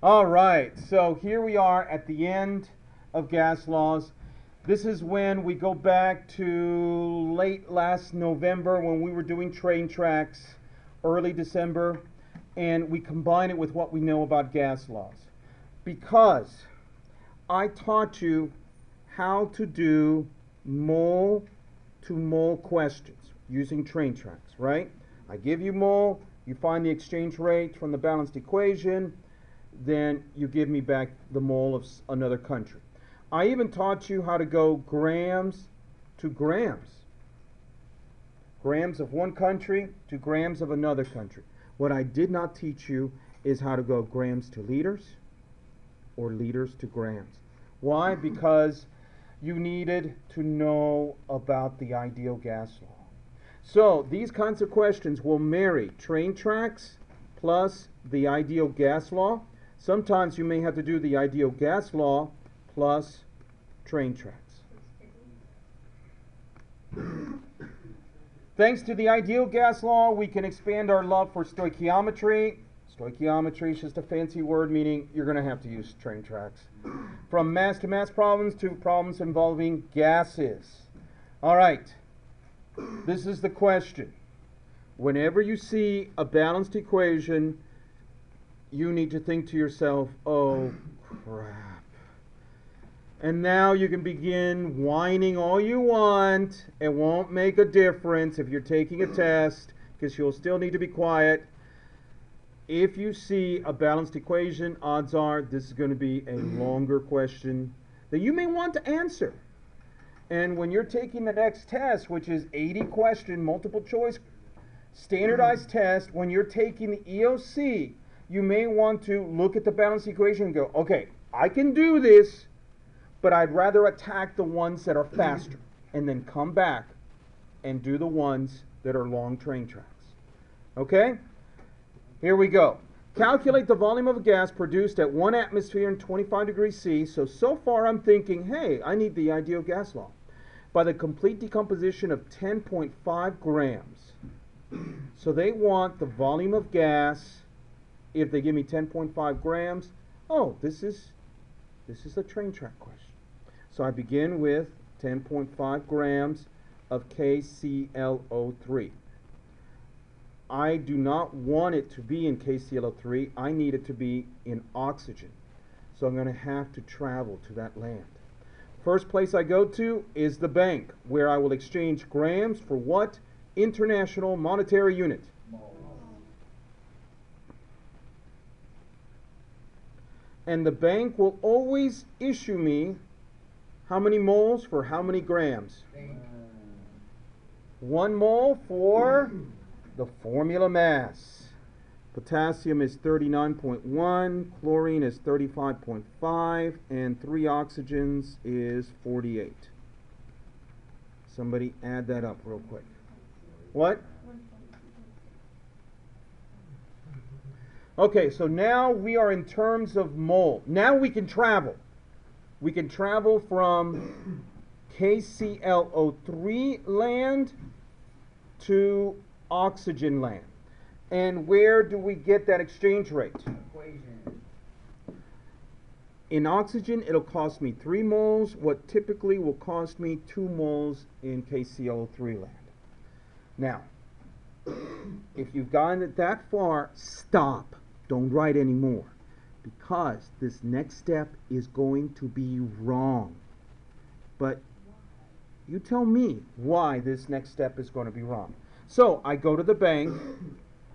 All right, so here we are at the end of gas laws. This is when we go back to late last November when we were doing train tracks, early December, and we combine it with what we know about gas laws. Because I taught you how to do mole to mole questions using train tracks, right? I give you mole, you find the exchange rate from the balanced equation then you give me back the mole of another country. I even taught you how to go grams to grams. Grams of one country to grams of another country. What I did not teach you is how to go grams to liters or liters to grams. Why? Because you needed to know about the ideal gas law. So these kinds of questions will marry train tracks plus the ideal gas law Sometimes you may have to do the ideal gas law plus train tracks. Thanks to the ideal gas law, we can expand our love for stoichiometry. Stoichiometry is just a fancy word meaning you're going to have to use train tracks. From mass to mass problems to problems involving gases. All right, this is the question. Whenever you see a balanced equation, you need to think to yourself, oh crap. And now you can begin whining all you want. It won't make a difference if you're taking a test because you'll still need to be quiet. If you see a balanced equation, odds are this is going to be a longer question that you may want to answer. And when you're taking the next test, which is 80 question multiple choice standardized test, when you're taking the EOC, you may want to look at the balance equation and go, okay, I can do this, but I'd rather attack the ones that are faster and then come back and do the ones that are long train tracks. Okay? Here we go. Calculate the volume of gas produced at 1 atmosphere and 25 degrees C. So, so far I'm thinking, hey, I need the ideal gas law. By the complete decomposition of 10.5 grams. So they want the volume of gas if they give me 10.5 grams, oh, this is this is a train track question. So I begin with 10.5 grams of KClO3. I do not want it to be in KClO3. I need it to be in oxygen. So I'm going to have to travel to that land. First place I go to is the bank, where I will exchange grams for what? International Monetary Unit. And the bank will always issue me how many moles for how many grams? One mole for the formula mass. Potassium is 39.1, chlorine is 35.5, and three oxygens is 48. Somebody add that up real quick. What? Okay, so now we are in terms of mole. Now we can travel. We can travel from KClO3 land to oxygen land. And where do we get that exchange rate? Equation. In oxygen, it'll cost me 3 moles, what typically will cost me 2 moles in KClO3 land. Now, if you've gotten it that far, stop. Don't write anymore because this next step is going to be wrong. But you tell me why this next step is going to be wrong. So I go to the bank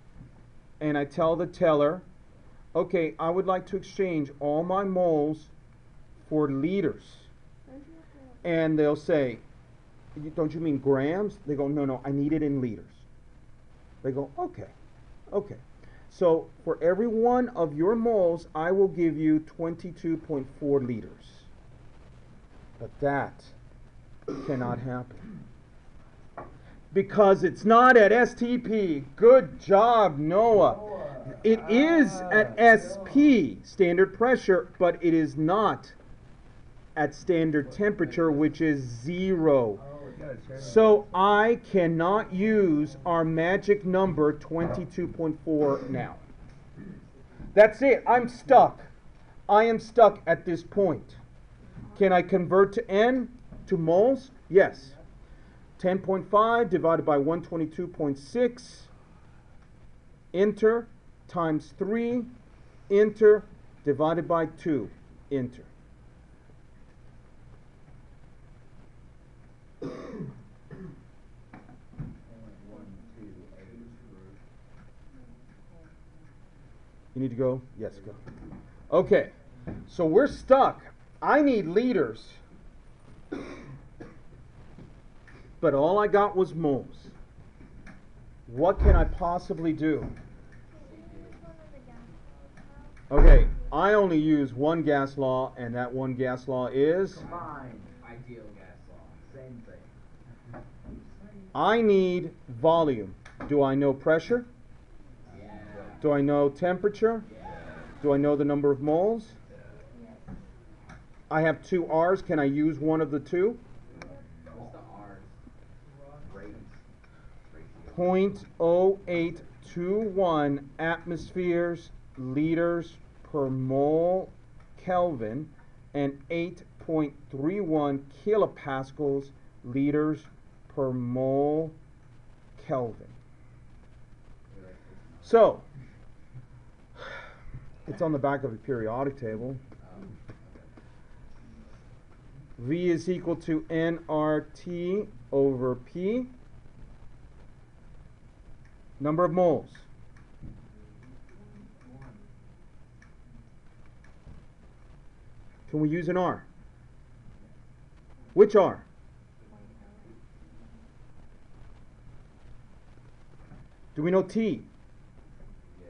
and I tell the teller, okay, I would like to exchange all my moles for liters. And they'll say, don't you mean grams? They go, no, no, I need it in liters. They go, okay, okay. So for every one of your moles, I will give you 22.4 liters. But that cannot happen. Because it's not at STP. Good job, Noah. It is at SP, standard pressure, but it is not at standard temperature, which is zero. So I cannot use our magic number 22.4 now. That's it. I'm stuck. I am stuck at this point. Can I convert to N to moles? Yes. 10.5 divided by 122.6 enter times 3 enter divided by 2 enter. You need to go? Yes, go. Okay, so we're stuck. I need leaders. But all I got was moles. What can I possibly do? Okay, I only use one gas law, and that one gas law is Combined ideal gas law, same thing. I need volume. Do I know pressure? Do I know temperature? Do I know the number of moles? I have two R's. Can I use one of the two? The R's? Rates. Ratio. 0.0821 atmospheres liters per mole Kelvin and 8.31 kilopascals liters per mole Kelvin. So, it's on the back of a periodic table. V is equal to nRT over P. Number of moles. Can we use an R? Which R? Do we know T? yeah.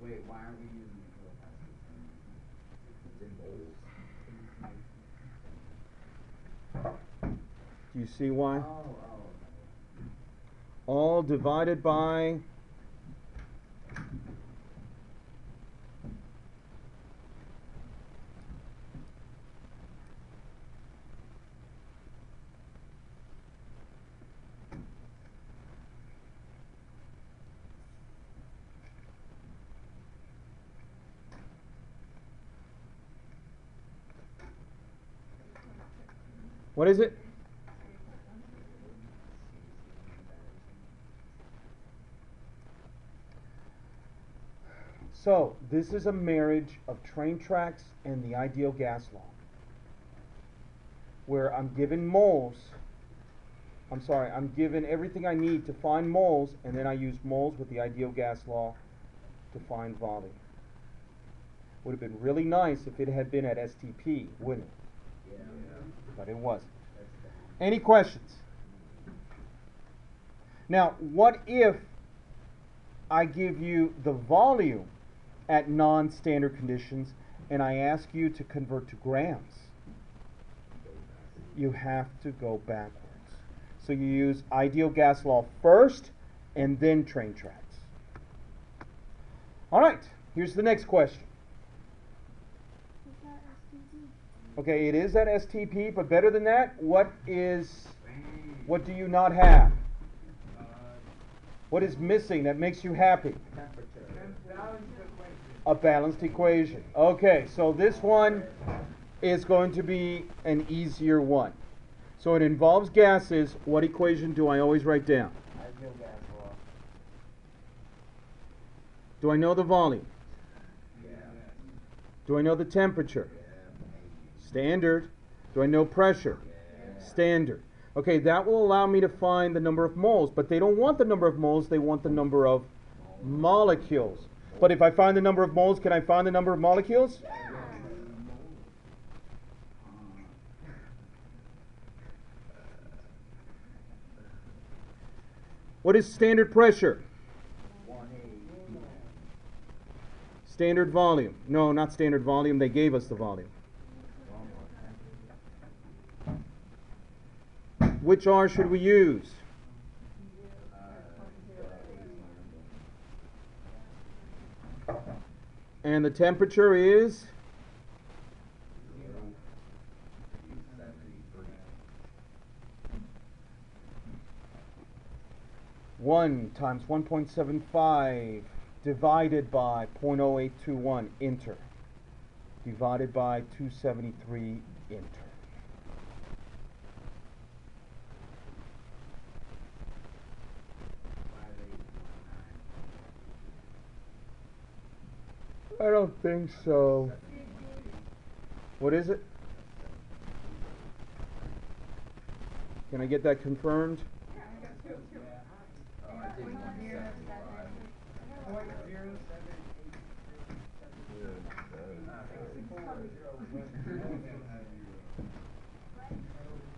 Wait, why aren't we using the kilopascals? It's in moles. Do you see why? All divided by What is it? So, this is a marriage of train tracks and the ideal gas law. Where I'm given moles, I'm sorry, I'm given everything I need to find moles, and then I use moles with the ideal gas law to find volume. Would have been really nice if it had been at STP, wouldn't it? Yeah. But it wasn't. Any questions? Now, what if I give you the volume at non standard conditions and I ask you to convert to grams? You have to go backwards. So you use ideal gas law first and then train tracks. All right, here's the next question. Okay, it is at STP, but better than that, what is what do you not have? What is missing that makes you happy? temperature. A balanced equation. Okay, so this one is going to be an easier one. So it involves gases. What equation do I always write down? Ideal gas law. Do I know the volume? Yeah. Do I know the temperature? Yeah. Standard. Do I know pressure? Yeah. Standard. Okay, that will allow me to find the number of moles, but they don't want the number of moles, they want the number of molecules. But if I find the number of moles, can I find the number of molecules? What is standard pressure? Standard volume. No, not standard volume. They gave us the volume. Which R should we use? Uh, the AC number. And the temperature is? 1 times 1.75 divided by 0.0821, enter. Divided by 273, enter. Five eight one I don't think so. What is it? Can I get that confirmed?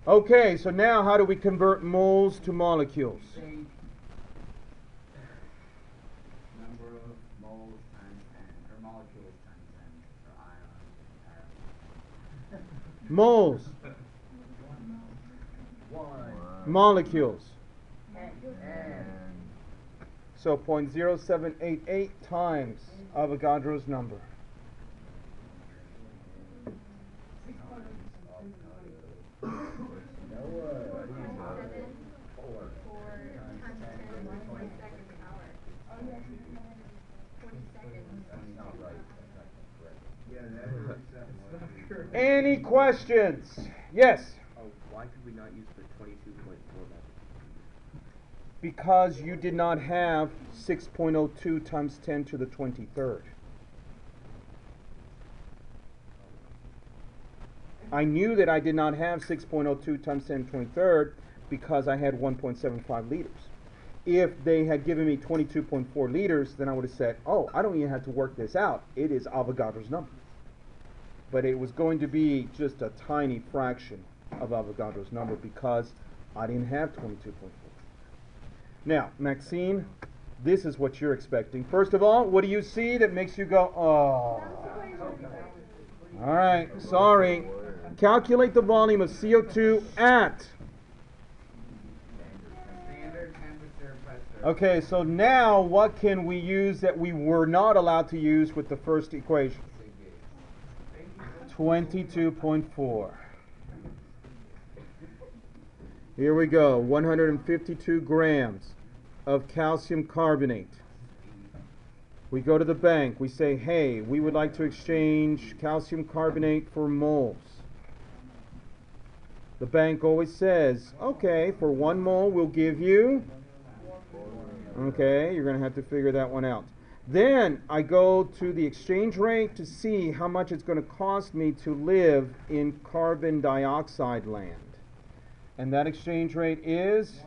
Okay, so now how do we convert moles to molecules? Same. Number of moles times ten, or molecules times ten, or ions. Moles, molecules. So 0.0788 times Avogadro's number. Any questions? Yes, Oh, why could we not use the twenty-two point four method? because you did not have 6.02 times 10 to the 23rd. I knew that I did not have 6.02 times 10 to the 23rd because I had 1.75 liters. If they had given me 22.4 liters, then I would have said, oh, I don't even have to work this out. It is Avogadro's number. But it was going to be just a tiny fraction of Avogadro's number because I didn't have 22.4. Now, Maxine, this is what you're expecting. First of all, what do you see that makes you go, oh? All right, sorry. Calculate the volume of CO2 at. Standard temperature pressure. Okay, so now what can we use that we were not allowed to use with the first equation? Sig 22.4. Here we go 152 grams of calcium carbonate. We go to the bank, we say, hey, we would like to exchange calcium carbonate for moles. The bank always says, okay, for one mole we'll give you. Okay, you're going to have to figure that one out. Then I go to the exchange rate to see how much it's going to cost me to live in carbon dioxide land. And that exchange rate is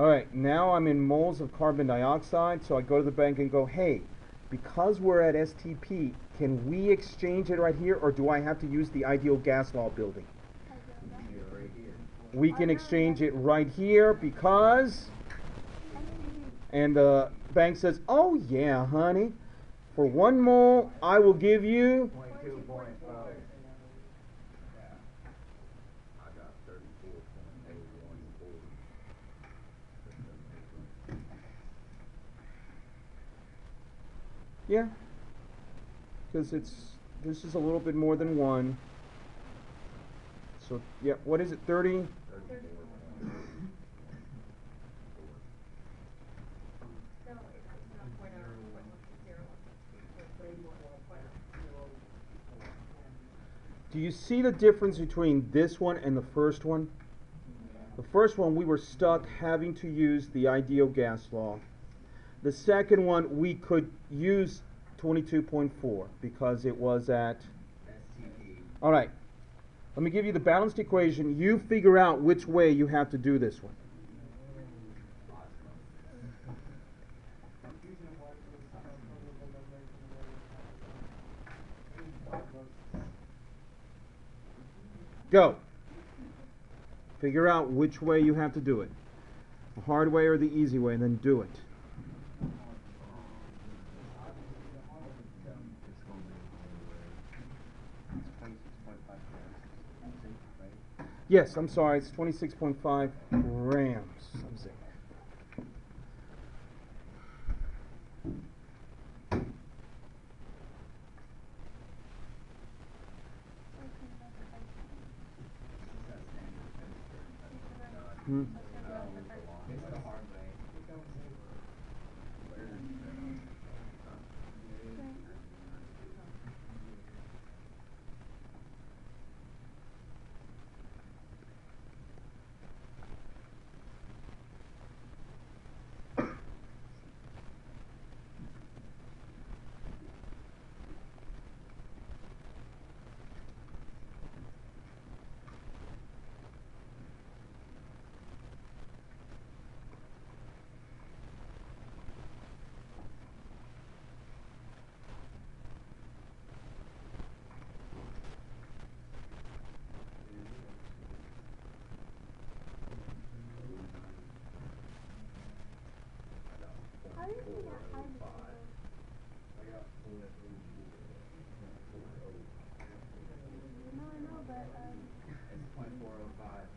all right, now I'm in moles of carbon dioxide, so I go to the bank and go, hey, because we're at STP, can we exchange it right here, or do I have to use the ideal gas law building? We can exchange it right here because, and the bank says, oh yeah, honey, for one mole, I will give you Yeah. Because it's. This is a little bit more than one. So, yeah, what is it, 30? Do you see the difference between this one and the first one? The first one, we were stuck having to use the ideal gas law. The second one, we could use 22.4 because it was at. STP. All right. Let me give you the balanced equation. You figure out which way you have to do this one. Go. Figure out which way you have to do it. The hard way or the easy way, and then do it. It's twenty-six point five grams, I think, right? Yes, I'm sorry, it's twenty-six point five grams of zinc. That's standard chemistry. Hmm. It's the hard way.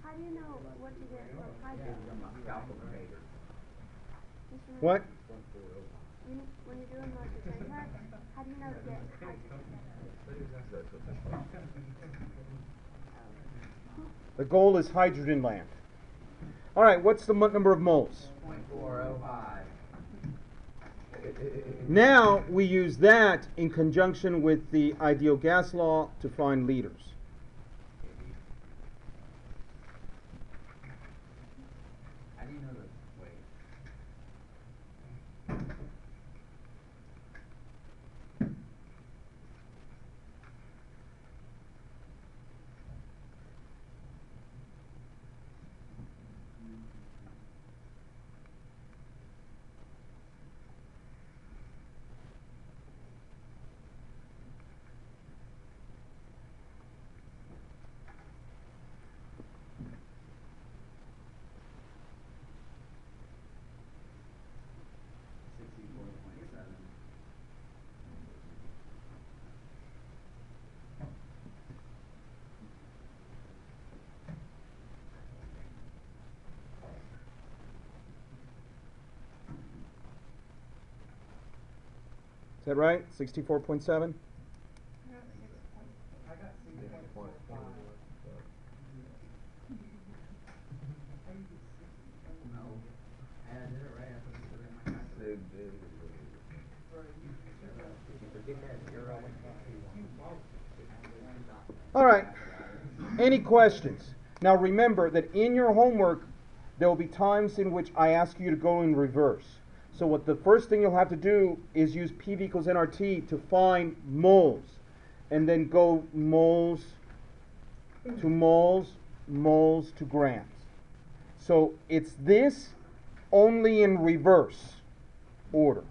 How do you know, what to get remember, What? When, you're doing like the how do you know to get? The goal is hydrogen land. All right, what's the number of moles? Now we use that in conjunction with the ideal gas law to find liters. How do you know the weight? Sixty-four point seven. Is that right? 64.7? No. I did it right. I that right? Sixty-four point seven? All right. Any questions? Now remember that in your homework, there will be times in which I ask you to go in reverse. So what the first thing you'll have to do is use PV equals nRT to find moles, and then go moles to moles, moles to grams. So it's this only in reverse order.